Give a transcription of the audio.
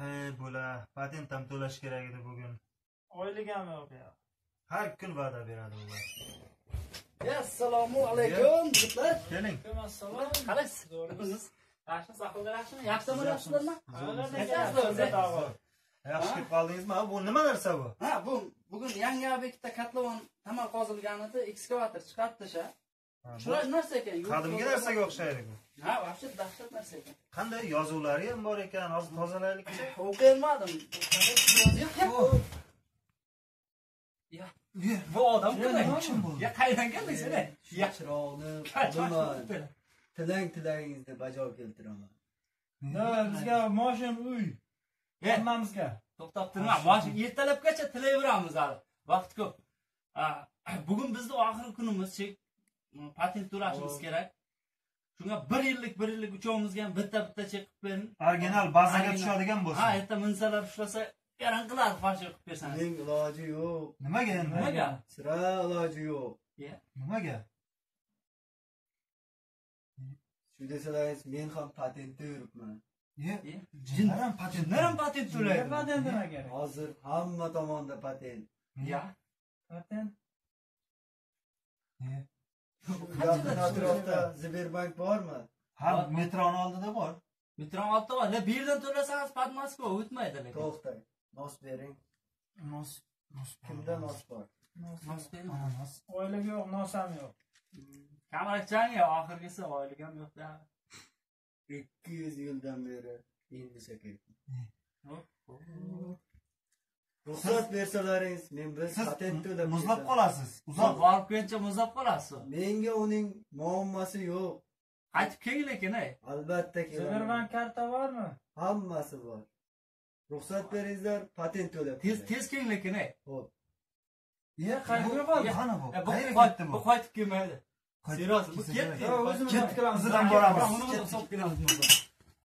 Hey bo'la, patent ham to'lash kerak edi bugun. oyligami Har kun va'da beradi ular. assalomu alaykum yigitlar Keling. assalom qalaysiz Zo'rmisiz? yaxshimi saqlanglar yaxshimi yaxshimi yaxshilarmi? Yaxshi kelib qoldingizmi? Bu nima narsa bu? ha bu bugun yangi obyektda kotlovan tamal qozilgan edi ekskavator chiqaribdi sha shular narsa ekan Qadimgi narsaga o'xshaydi bu. ha вообще dahshat narsa ekan Qanday yozuvlari ham bor ekan, hozir tozalaylik. o'qiolmadim Bu odam qanday? Kim bu? Ya qayerdan kelding sen? Ya chiroqni tilang tilangizni bajo keltiraman bizga moshin uy hammamizga to'xtab turma. Mashina ertalabgacha tilayveramiz hali. Vaqt ko'p. Ha, Bugun bizni oxirgi kunimiz, chek patent to'lashimiz kerak. Shunga 1 yillik 1 yillik uchovimizga ham bitta bitta chek qilib bering. Original bazaga tushadigan bo'lsa. Ha, erta minsalar ushlasa, yaran qiladi farsh qilib bersangiz. uning iloji yo'q Nimaga endi? Nimaga? sira iloji yo'q Nimaga? shu desalaringiz men ham patentda yuribman jinlar ham patent. Jinlar ham patent to'laydi. patent nima kerak hozir hamma tomonda patent Ya. patent yaqin atrofda Sberbank bormi Ha, metroni oldida bor. Metron oltita bor. Bu yerdan to'lasangiz Padmasko o'tmaydi lekin. to'xtang nos bering Nos, nos. kimda nos bor Nos nos. oylik yo'q nosam yo'q Kamarakchang ya oxirgisi oylik ham yo'q da. ikki yuz yildan beri endi shekil ruxsat bersalaringiz men biz Siz patent to'lab muzlab qolasiz. Uzoq borib kelguncha muzlab qolasiz. menga uning muammosi yo'q Qaytib keling lekin, ey. albatta kelaman Sberbank karta bormi hammasi bor ruxsat beringizlar patent to'lab Tez tez keling lekin, ey. Xo'p. Ye, qayerga Bu- qoldi? Qani bu? Ya, Bu Qayerga qayt- ketdi bu bu? qaytib kelmaydi. Serios, bu ketdi. o'zimiz Ketdi. Izidan boramiz. Olib kelamiz.